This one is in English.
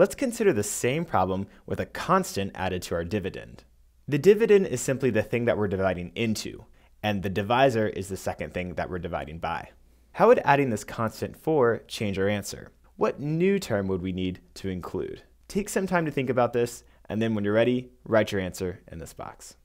Let's consider the same problem with a constant added to our dividend. The dividend is simply the thing that we're dividing into, and the divisor is the second thing that we're dividing by. How would adding this constant 4 change our answer? What new term would we need to include? Take some time to think about this, and then when you're ready, write your answer in this box.